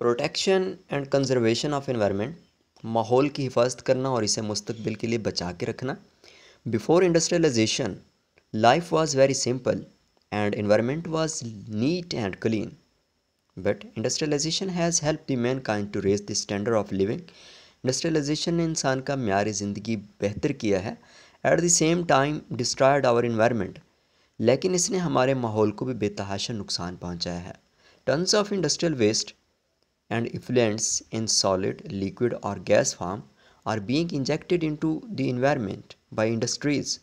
Protection and conservation of environment माहौल की हिफाजत करना और इसे मुस्तबिल के लिए बचा के रखना। Before industrialisation, life was very simple and environment was neat and clean. But industrialisation has help the mankind to raise the standard of living. Industrialisation ने इंसान का म्यार ज़िंदगी बेहतर किया है। At the same time destroyed our environment लेकिन इसने हमारे माहौल को भी बेतहाशा नुकसान पहुँचाया है। Tons of industrial waste and effluents in solid liquid और gas form are being injected into the environment by industries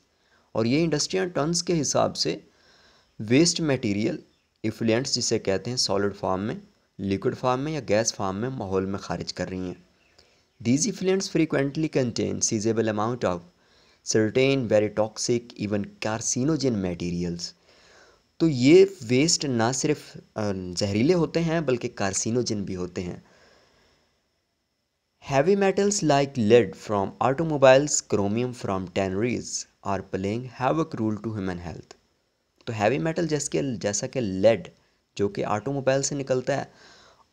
और ये इंडस्ट्रियाँ टन्स के हिसाब से वेस्ट मटेरियल इफ्लुएंट्स जिसे कहते हैं सॉलिड फार्म में लिक्विड फार्म में या गैस फार्म में माहौल में खारिज कर रही हैं। These effluents frequently contain sizeable amount of certain very toxic even carcinogen materials तो ये वेस्ट ना सिर्फ़ जहरीले होते हैं, बल्कि कार्सिनोजन भी होते हैं। Heavy metals like lead from automobiles chromium from tanneries are playing havoc rule to human health तो हैवी मेटल जैसे, जैसा कि लेड जो कि ऑटोमोबाइल से निकलता है,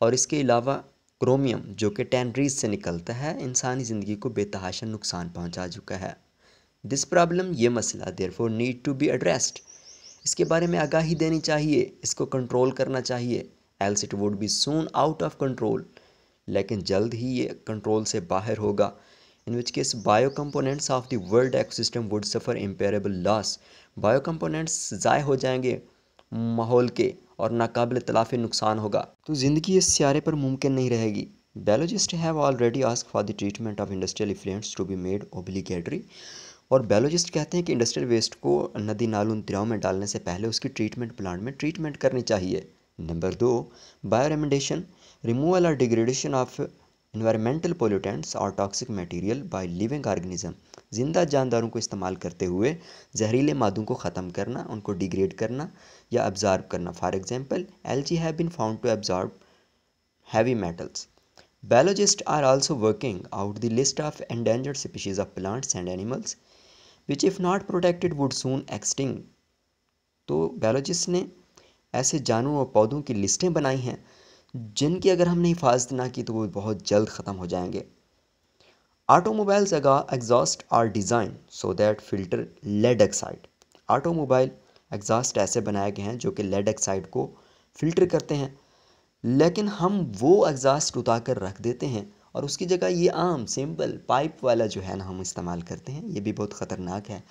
और इसके अलावा क्रोमियम जो कि टैनरीज से निकलता है, इंसानी ज़िंदगी को बेतहाशा नुकसान पहुँचा चुका है। दिस प्रॉब्लम ये मसला therefore need to be addressed इसके बारे में आगाही देनी चाहिए, इसको कंट्रोल करना चाहिए। Else it would be soon out of control लेकिन जल्द ही ये कंट्रोल से बाहर होगा। In which case bio components of the world system would suffer irreparable loss bio components ज़ाय हो जाएँगे माहौल के और नाकबिल तलाफ़ी नुकसान होगा। तो ज़िंदगी इस सियारे पर मुमकिन नहीं रहेगी। Biologists have already asked for the treatment of industrial effluents to be made obligatory और बायोलॉजिस्ट कहते हैं कि इंडस्ट्रियल वेस्ट को नदी नालों दरियाओं में डालने से पहले उसकी ट्रीटमेंट प्लांट में ट्रीटमेंट करनी चाहिए। नंबर दो बायो बायोरेमेंडेशन रिमूवल और डिग्रेडेशन ऑफ़ इन्वायरमेंटल पोल्यूटेंट्स और toxic material by living organism ज़िंदा जानदारों को इस्तेमाल करते हुए जहरीले मादों को ख़त्म करना, उनको डिग्रेड करना या अब्ज़ार्ब करना। For example algae have been found to absorb heavy metals Biologists are also working out the list of endangered species of plants and animals which if not protected would soon extinct तो biologist ने ऐसे जानवरों और पौधों की लिस्टें बनाई हैं, जिनकी अगर हमने हिफाजत ना की तो वो बहुत जल्द ख़त्म हो जाएँगे। Automobiles exhaust are designed so that filter lead oxide automobile exhaust ऐसे बनाए गए हैं जो कि लेड एक्साइड को फ़िल्टर करते हैं, लेकिन हम वो एग्जॉस्ट उतार कर रख देते हैं और उसकी जगह ये आम, सिंपल पाइप वाला जो है ना हम इस्तेमाल करते हैं, ये भी बहुत ख़तरनाक है।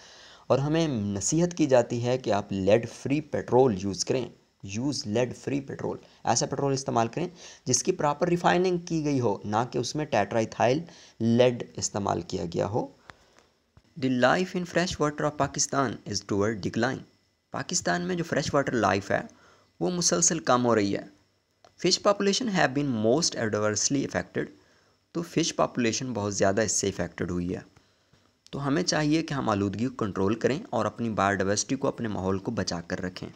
और हमें नसीहत की जाती है कि आप लेड फ्री पेट्रोल यूज़ करें। यूज़ लेड फ्री पेट्रोल ऐसा पेट्रोल इस्तेमाल करें जिसकी प्रॉपर रिफाइनिंग की गई हो, ना कि उसमें टेट्राइथाइल लेड इस्तेमाल किया गया हो। The life in fresh water of Pakistan is toward decline Pakistan में जो फ्रेश वाटर लाइफ है, वो मुसलसल कम हो रही है। Fish population have been most adversely effected तो फ़िश पॉपुलेशन बहुत ज़्यादा इससे इफ़ेक्टेड हुई है। तो हमें चाहिए कि हम आलूदगी को कंट्रोल करें और अपनी बायोडाइवर्सिटी को अपने माहौल को बचा कर रखें।